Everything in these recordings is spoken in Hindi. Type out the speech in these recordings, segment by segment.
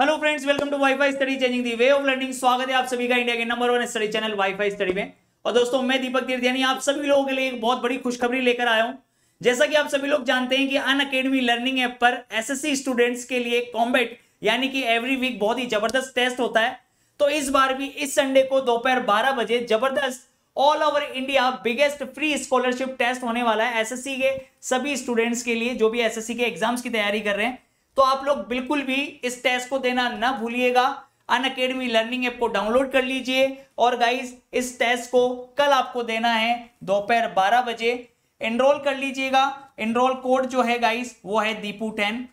Hello friends welcome to WiFi study changing the way of learning स्वागत है आप सभी का इंडिया के number one study channel WiFi study में। और दोस्तों, मैं दीपक तीर्थयानी आप सभी लोगों के लिए एक बहुत बड़ी खुशखबरी लेकर आया हूँ। जैसा कि आप सभी लोग जानते हैं कि अन अकेडमी लर्निंग ऐप पर एसएससी स्टूडेंट्स के लिए कॉम्बेट यानी कि एवरी वीक बहुत ही ज़बरदस्त टेस्ट होता है। तो इस बार भी, इस संडे को दोपहर बारह बजे ज़बरदस्त all over India biggest free scholarship test होने वाला है एसएससी के सभी स्टूडेंट्स के लिए, जो भी एसएससी के एग्ज़ाम्स की तैयारी कर रहे हैं। तो आप लोग बिल्कुल भी इस टेस्ट को देना ना भूलिएगा। अन अकेडमी लर्निंग ऐप को डाउनलोड कर लीजिए। और गाइज़ इस टेस्ट को कल आपको देना है दोपहर बारह बजे। एनरोल कर लीजिएगा। एनरोल कोड जो है गाइस वो है दीपू टेन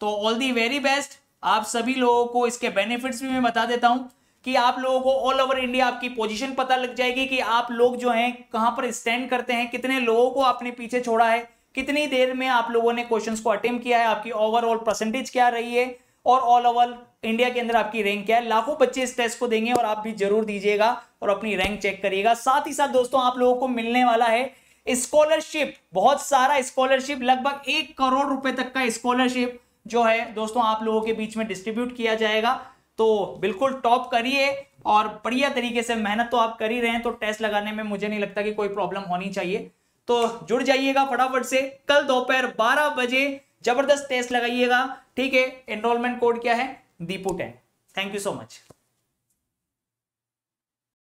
तो ऑल दी वेरी बेस्ट आप सभी लोगों को इसके बेनिफिट्स भी मैं बता देता हूँ कि आप लोगों को ऑल ओवर इंडिया आपकी पोजीशन पता लग जाएगी कि आप लोग जो हैं, कहाँ पर स्टैंड करते हैं, कितने लोगों को आपने पीछे छोड़ा है। कितनी देर में आप लोगों ने क्वेश्चंस को अटेम्प्ट किया है? आपकी ओवरऑल परसेंटेज क्या रही है? और ऑल ओवर इंडिया के अंदर आपकी रैंक क्या है? लाखों बच्चे इस टेस्ट को देंगे और आप भी ज़रूर दीजिएगा और अपनी रैंक चेक करिएगा। साथ ही साथ दोस्तों, आप लोगों को मिलने वाला है स्कॉलरशिप बहुत सारा स्कॉलरशिप लगभग एक करोड़ रुपए तक का स्कॉलरशिप जो है दोस्तों, आप लोगों के बीच में डिस्ट्रीब्यूट किया जाएगा। तो बिल्कुल टॉप करिए और बढ़िया तरीके से मेहनत तो आप कर ही रहे हैं तो टेस्ट लगाने में मुझे नहीं लगता कि कोई प्रॉब्लम होनी चाहिए। तो जुड़ जाइएगा फटाफट से। कल दोपहर 12 बजे ज़बरदस्त टेस्ट लगाइएगा। ठीक है एनरोलमेंट कोड क्या है? Deepu ten thank you so much